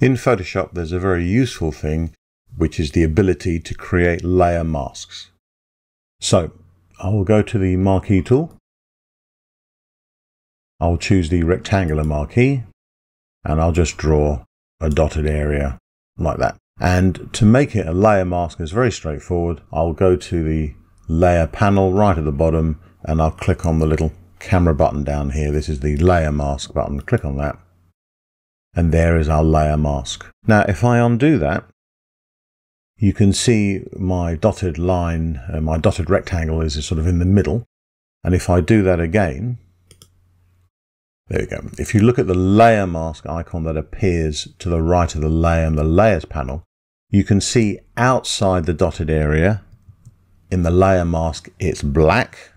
In Photoshop, there's a very useful thing, which is the ability to create layer masks. So I will go to the marquee tool. I'll choose the rectangular marquee and I'll just draw a dotted area like that. And to make it a layer mask is very straightforward. I'll go to the layer panel right at the bottom and I'll click on the little camera button down here. This is the layer mask button. Click on that. And there is our layer mask. Now, if I undo that, you can see my dotted line, uh, my dotted rectangle is sort of in the middle. And if I do that again, there we go. If you look at the layer mask icon that appears to the right of the layer and the layers panel, you can see outside the dotted area in the layer mask, it's black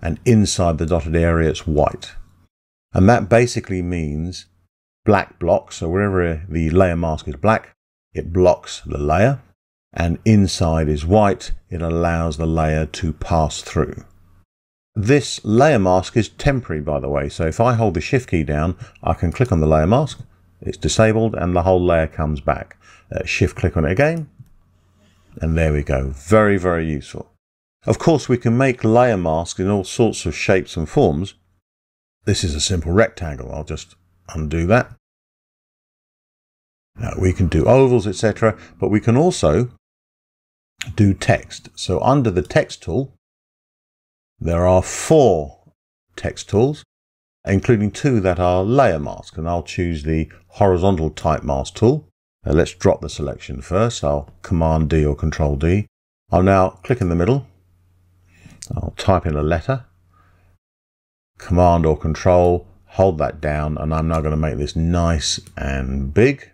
and inside the dotted area, it's white. And that basically means black blocks. So wherever the layer mask is black, it blocks the layer and inside is white. It allows the layer to pass through. This layer mask is temporary, by the way. So if I hold the shift key down, I can click on the layer mask. It's disabled and the whole layer comes back. Uh, shift click on it again. And there we go. Very, very useful. Of course, we can make layer masks in all sorts of shapes and forms. This is a simple rectangle. I'll just undo that. Now we can do ovals, etc., but we can also do text. So under the text tool, there are four text tools, including two that are layer mask, and I'll choose the horizontal type mask tool. Now let's drop the selection first. I'll Command D or Control D. I'll now click in the middle. I'll type in a letter. Command or Control, hold that down, and I'm now going to make this nice and big.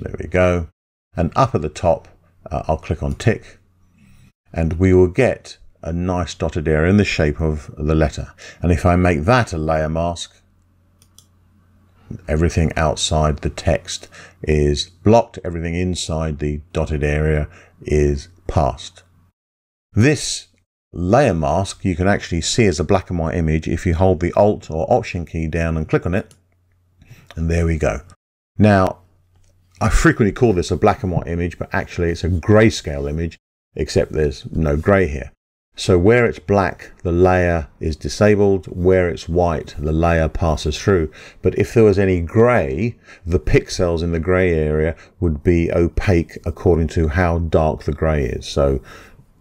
There we go. And up at the top, uh, I'll click on tick, and we will get a nice dotted area in the shape of the letter. And if I make that a layer mask, everything outside the text is blocked, everything inside the dotted area is passed. This layer mask you can actually see as a black and white image if you hold the Alt or Option key down and click on it. And there we go. Now, I frequently call this a black and white image, but actually it's a grayscale image, except there's no grey here. So where it's black, the layer is disabled. Where it's white, the layer passes through. But if there was any grey, the pixels in the grey area would be opaque according to how dark the grey is. So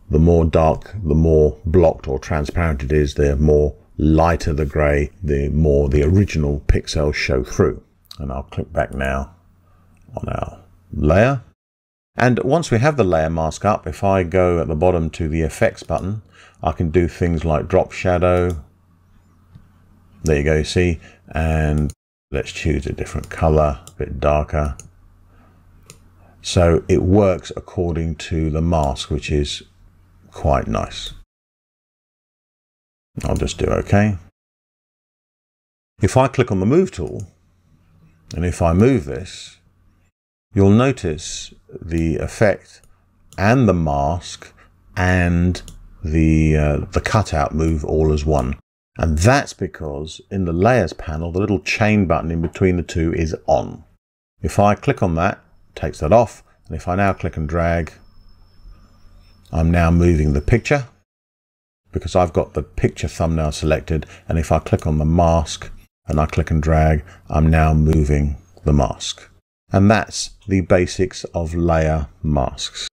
the more dark, the more blocked or transparent it is, the more lighter the grey, the more the original pixels show through. And I'll click back now on our layer. And once we have the layer mask up, if I go at the bottom to the effects button, I can do things like drop shadow. There you go, you see, and let's choose a different color, a bit darker. So it works according to the mask, which is quite nice. I'll just do OK. If I click on the Move tool, and if I move this, you'll notice the effect and the mask and the, uh, the cutout move all as one. And that's because in the layers panel, the little chain button in between the two is on. If I click on that, takes that off. And if I now click and drag, I'm now moving the picture because I've got the picture thumbnail selected. And if I click on the mask and I click and drag, I'm now moving the mask. And that's the basics of layer masks.